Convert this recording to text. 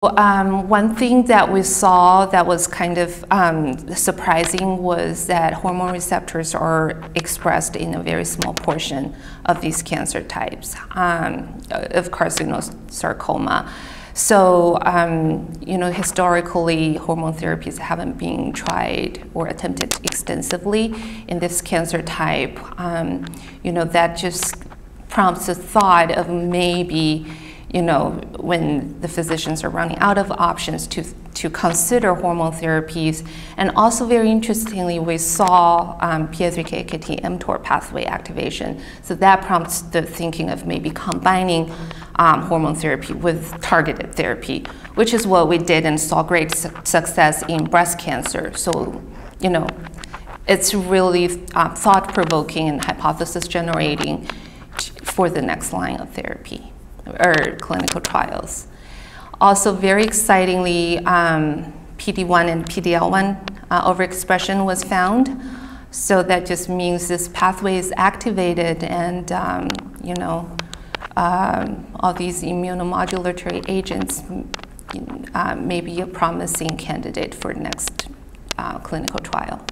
Um, one thing that we saw that was kind of um, surprising was that hormone receptors are expressed in a very small portion of these cancer types um, of carcinosarcoma. So, um, you know, historically, hormone therapies haven't been tried or attempted extensively in this cancer type. Um, you know, that just prompts the thought of maybe you know, when the physicians are running out of options to, to consider hormone therapies. And also very interestingly, we saw um, PI3K mTOR pathway activation. So that prompts the thinking of maybe combining um, hormone therapy with targeted therapy, which is what we did and saw great su success in breast cancer. So, you know, it's really uh, thought-provoking and hypothesis-generating for the next line of therapy or clinical trials. Also, very excitingly, um, PD1 and PD-L1 uh, overexpression was found. So that just means this pathway is activated and, um, you know, um, all these immunomodulatory agents uh, may be a promising candidate for next uh, clinical trial.